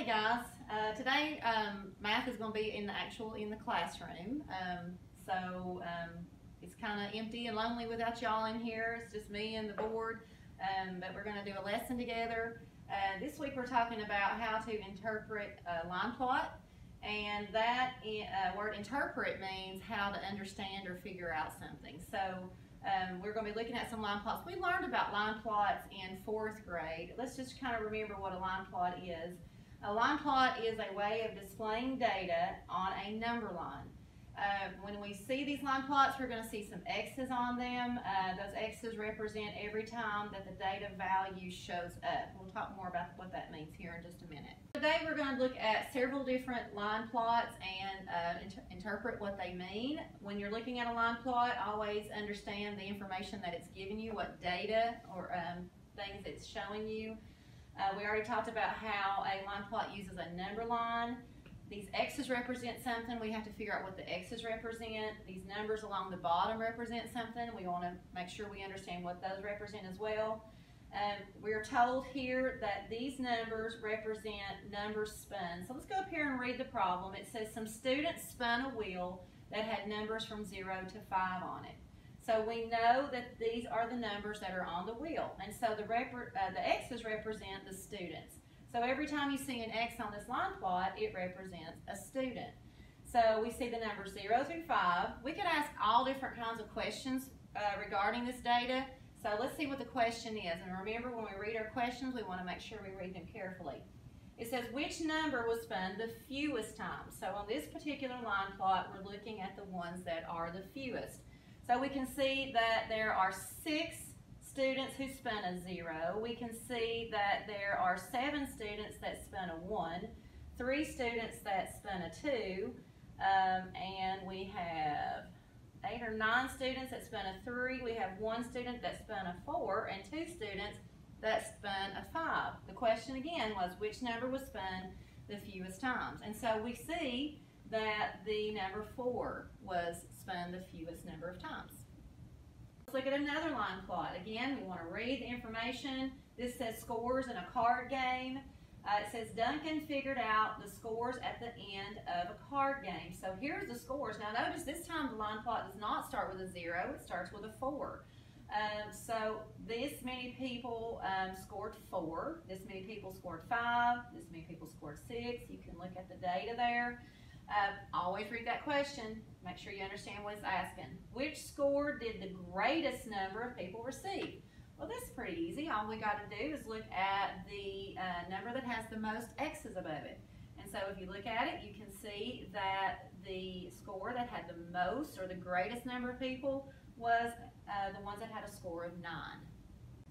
Hey guys, uh, today um, math is going to be in the actual in the classroom. Um, so um, it's kind of empty and lonely without y'all in here. It's just me and the board. Um, but we're going to do a lesson together. Uh, this week we're talking about how to interpret a line plot. And that uh, word interpret means how to understand or figure out something. So um, we're going to be looking at some line plots. We learned about line plots in fourth grade. Let's just kind of remember what a line plot is. A line plot is a way of displaying data on a number line. Uh, when we see these line plots, we're going to see some X's on them. Uh, those X's represent every time that the data value shows up. We'll talk more about what that means here in just a minute. Today we're going to look at several different line plots and uh, inter interpret what they mean. When you're looking at a line plot, always understand the information that it's giving you, what data or um, things it's showing you. Uh, we already talked about how a line plot uses a number line. These X's represent something. We have to figure out what the X's represent. These numbers along the bottom represent something. We want to make sure we understand what those represent as well. Um, we're told here that these numbers represent numbers spun. So let's go up here and read the problem. It says some students spun a wheel that had numbers from 0 to 5 on it. So we know that these are the numbers that are on the wheel. And so the, uh, the X's represent the students. So every time you see an X on this line plot, it represents a student. So we see the numbers 0 through 5. We could ask all different kinds of questions uh, regarding this data. So let's see what the question is. And remember, when we read our questions, we want to make sure we read them carefully. It says, which number was spun the fewest times? So on this particular line plot, we're looking at the ones that are the fewest. So we can see that there are six students who spun a zero. We can see that there are seven students that spun a one, three students that spun a two, um, and we have eight or nine students that spun a three. We have one student that spun a four, and two students that spun a five. The question again was which number was spun the fewest times. And so we see that the number four was spun the fewest number of times. Let's look at another line plot. Again, we want to read the information. This says scores in a card game. Uh, it says Duncan figured out the scores at the end of a card game. So here's the scores. Now notice this time the line plot does not start with a zero. It starts with a four. Um, so this many people um, scored four. This many people scored five. This many people scored six. You can look at the data there. Uh, always read that question. Make sure you understand what it's asking. Which score did the greatest number of people receive? Well, that's pretty easy. All we got to do is look at the uh, number that has the most X's above it. And so if you look at it, you can see that the score that had the most or the greatest number of people was uh, the ones that had a score of 9.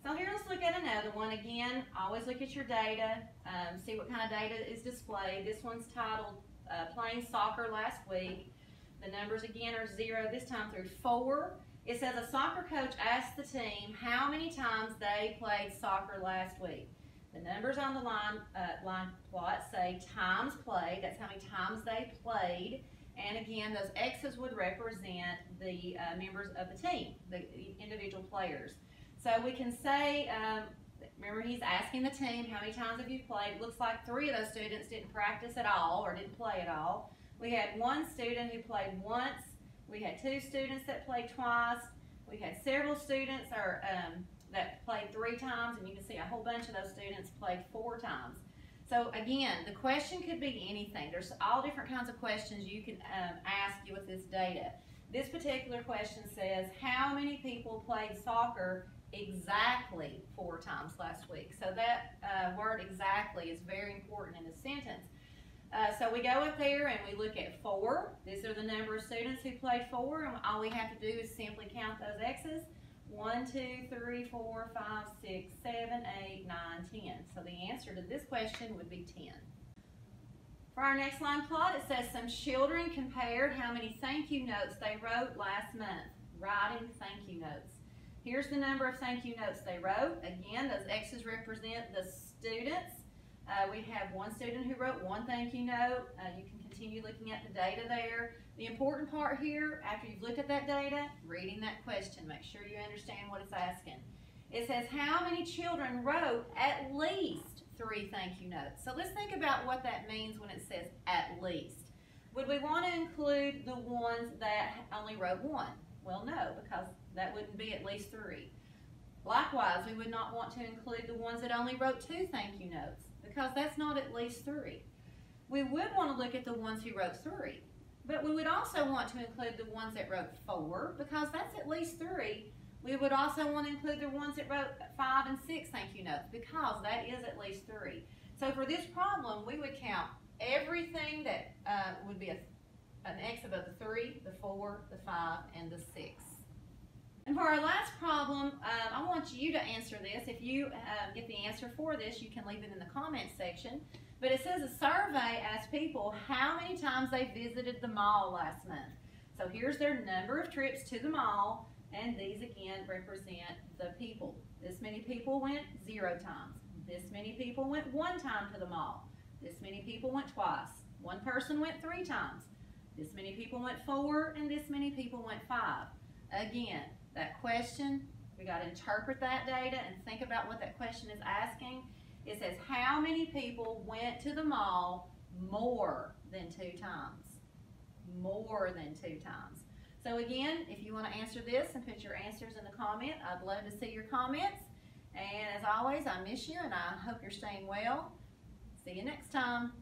So here let's look at another one. Again, always look at your data, um, see what kind of data is displayed. This one's titled uh, playing soccer last week. The numbers again are zero, this time through four. It says a soccer coach asked the team how many times they played soccer last week. The numbers on the line, uh, line plot say times played, that's how many times they played. And again, those X's would represent the uh, members of the team, the individual players. So we can say, um, remember he's asking the team, how many times have you played? It looks like three of those students didn't practice at all or didn't play at all. We had one student who played once. We had two students that played twice. We had several students or, um, that played three times, and you can see a whole bunch of those students played four times. So again, the question could be anything. There's all different kinds of questions you can um, ask you with this data. This particular question says, how many people played soccer exactly four times last week? So that uh, word exactly is very important in a sentence. Uh, so we go up there and we look at four. These are the number of students who played four, and all we have to do is simply count those X's. One, two, three, four, five, six, seven, eight, nine, ten. So the answer to this question would be 10. For our next line plot, it says some children compared how many thank you notes they wrote last month. Writing thank you notes. Here's the number of thank you notes they wrote. Again, those X's represent the students. Uh, we have one student who wrote one thank you note. Uh, you can continue looking at the data there. The important part here, after you've looked at that data, reading that question. Make sure you understand what it's asking. It says, how many children wrote at least three thank you notes. So let's think about what that means when it says at least. Would we want to include the ones that only wrote one? Well, no, because that wouldn't be at least three. Likewise, we would not want to include the ones that only wrote two thank you notes because that's not at least three. We would want to look at the ones who wrote three, but we would also want to include the ones that wrote four because that's at least three. We would also want to include the ones that wrote five and six thank you notes because that is at least three. So for this problem, we would count everything that uh, would be a, an X above the three, the four, the five, and the six. And for our last problem, um, I want you to answer this. If you uh, get the answer for this, you can leave it in the comments section. But it says a survey asked people how many times they visited the mall last month. So here's their number of trips to the mall, and these again represent the people. This many people went zero times. This many people went one time to the mall. This many people went twice. One person went three times. This many people went four, and this many people went five. Again, that question, we got to interpret that data and think about what that question is asking. It says, how many people went to the mall more than two times? More than two times. So again, if you want to answer this and put your answers in the comment, I'd love to see your comments. And as always, I miss you and I hope you're staying well. See you next time.